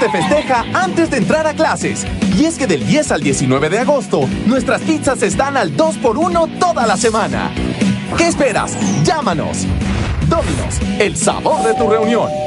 Te festeja antes de entrar a clases. Y es que del 10 al 19 de agosto, nuestras pizzas están al 2x1 toda la semana. ¿Qué esperas? Llámanos. Dominos, el sabor de tu reunión.